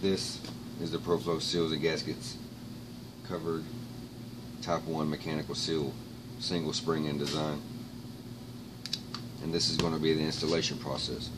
This is the Pro-Flo seals and gaskets covered type 1 mechanical seal single spring in design and this is going to be the installation process.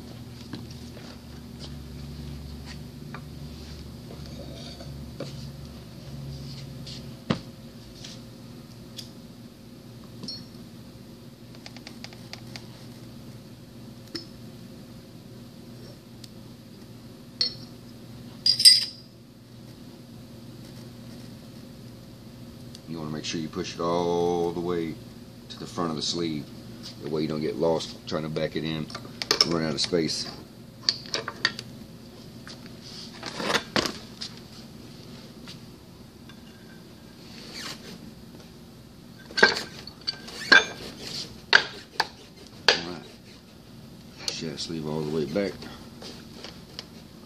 You want to make sure you push it all the way to the front of the sleeve. That way you don't get lost trying to back it in and run out of space. That sleeve all the way back.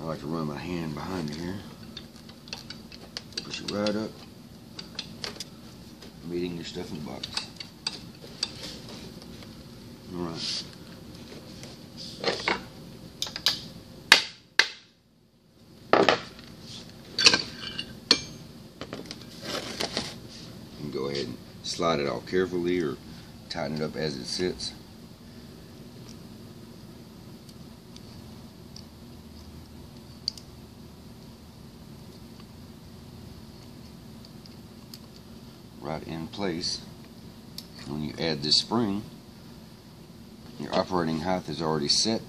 I like to run my hand behind me here. Push it right up meeting your stuffing box. Alright. And go ahead and slide it off carefully or tighten it up as it sits. Right in place. When you add this spring, your operating height is already set.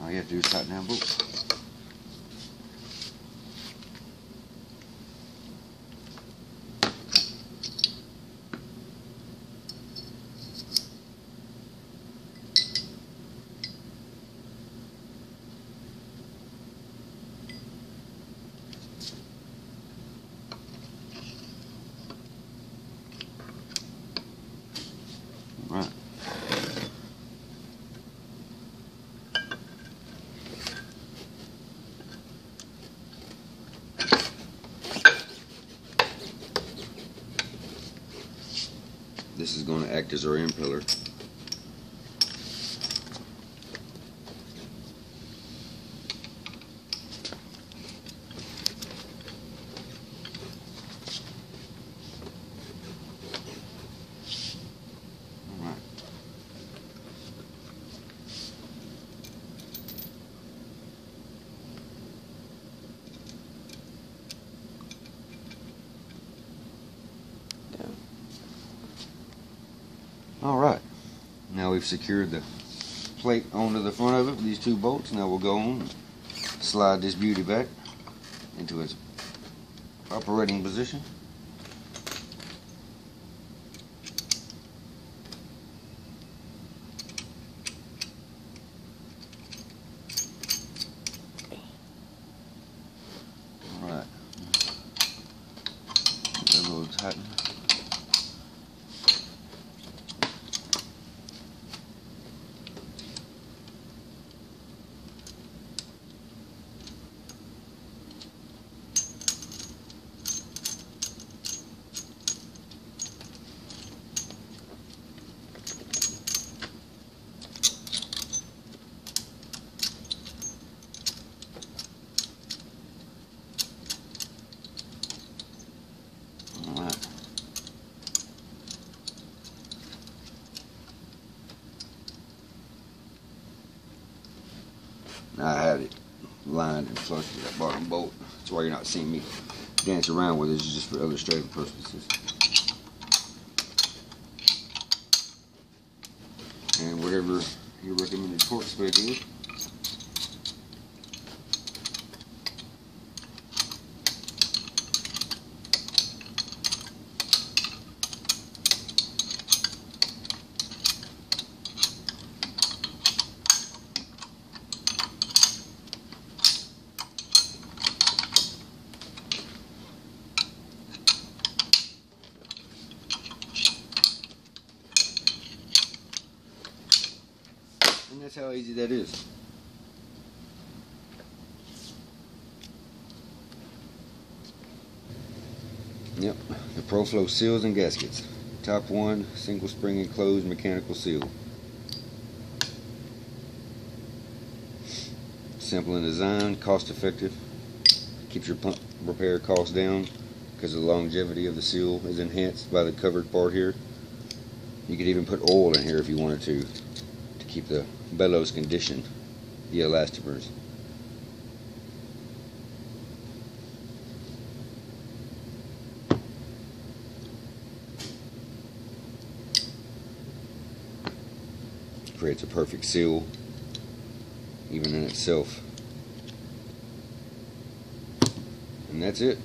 All you have to do is tighten down bolt. Right. This is going to act as our impeller. All right. Now we've secured the plate onto the front of it with these two bolts. Now we'll go on and slide this beauty back into its operating position. All right. Get a little tighten. All right. Now I had it lined and flush with that bottom bolt. That's why you're not seeing me dance around with it. It's just for illustrative purposes. And whatever your recommended torque spec is. how easy that is. Yep, the Pro-Flo seals and gaskets. Top one, single spring enclosed mechanical seal. Simple in design, cost effective, keeps your pump repair costs down because the longevity of the seal is enhanced by the covered part here. You could even put oil in here if you wanted to, to keep the bellows condition the elastomers. Creates a perfect seal, even in itself. And that's it.